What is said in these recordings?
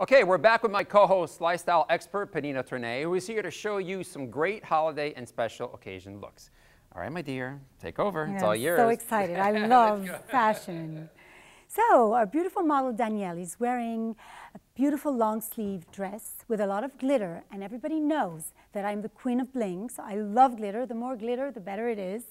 Okay, we're back with my co-host, lifestyle expert Penina Tornay, who is here to show you some great holiday and special occasion looks. All right, my dear, take over. Yeah, it's all I'm yours. so excited. I love fashion. So our beautiful model Danielle is wearing a beautiful long sleeve dress with a lot of glitter and everybody knows that I'm the queen of bling so I love glitter. The more glitter the better it is.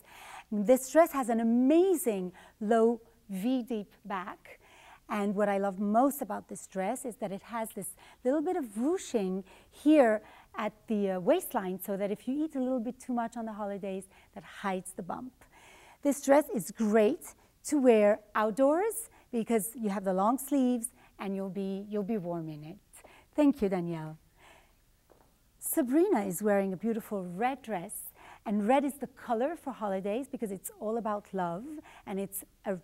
This dress has an amazing low V-deep back and what I love most about this dress is that it has this little bit of ruching here at the uh, waistline so that if you eat a little bit too much on the holidays, that hides the bump. This dress is great to wear outdoors because you have the long sleeves and you'll be, you'll be warm in it. Thank you, Danielle. Sabrina is wearing a beautiful red dress and red is the color for holidays because it's all about love and it's a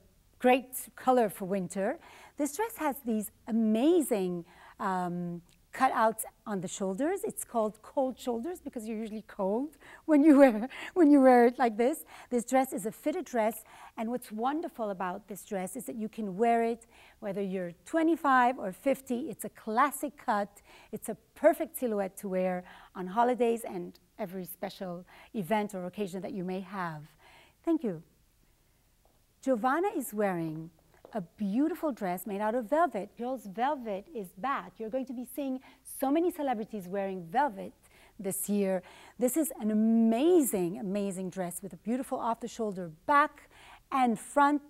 great color for winter. This dress has these amazing um, cutouts on the shoulders. It's called cold shoulders because you're usually cold when you wear when you wear it like this. This dress is a fitted dress, and what's wonderful about this dress is that you can wear it whether you're 25 or 50. It's a classic cut. It's a perfect silhouette to wear on holidays and every special event or occasion that you may have. Thank you. Giovanna is wearing a beautiful dress made out of velvet. Girls, velvet is back. You're going to be seeing so many celebrities wearing velvet this year. This is an amazing, amazing dress with a beautiful off-the-shoulder back and front.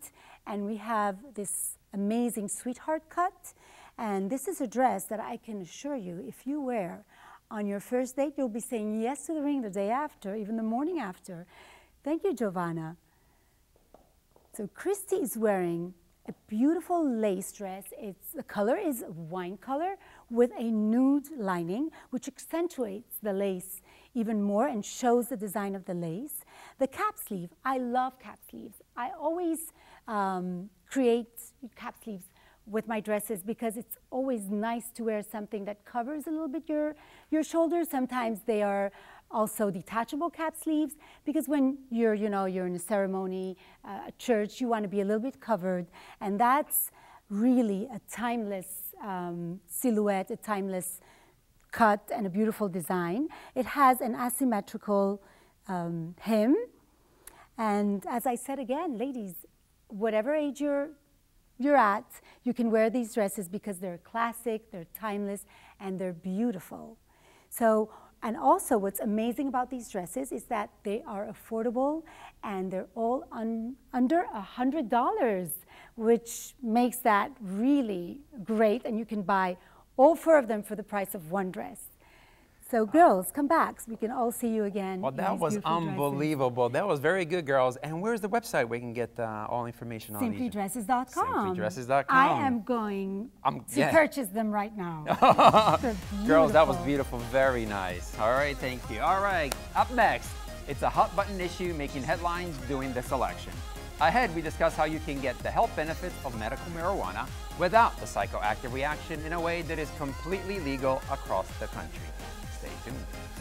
And we have this amazing sweetheart cut. And this is a dress that I can assure you, if you wear on your first date, you'll be saying yes to the ring the day after, even the morning after. Thank you, Giovanna. So Christy is wearing a beautiful lace dress. It's, the color is wine color with a nude lining, which accentuates the lace even more and shows the design of the lace. The cap sleeve, I love cap sleeves. I always um, create cap sleeves with my dresses because it's always nice to wear something that covers a little bit your, your shoulders. Sometimes they are also detachable cap sleeves because when you're, you know, you're in a ceremony, uh, a church, you want to be a little bit covered. And that's really a timeless um, silhouette, a timeless cut and a beautiful design. It has an asymmetrical um, hem. And as I said again, ladies, whatever age you're, you're at, you can wear these dresses because they're classic, they're timeless, and they're beautiful. So and also what's amazing about these dresses is that they are affordable and they're all un under $100, which makes that really great. And you can buy all four of them for the price of one dress. So girls, come back so we can all see you again. Well, that was unbelievable. Dresses. That was very good, girls. And where's the website where we can get uh, all information on these? Simplydresses.com. Simplydresses.com. I am going um, to yeah. purchase them right now. girls, that was beautiful. Very nice. All right, thank you. All right, up next, it's a hot button issue making headlines doing this election. Ahead, we discuss how you can get the health benefits of medical marijuana without the psychoactive reaction in a way that is completely legal across the country. Tuned.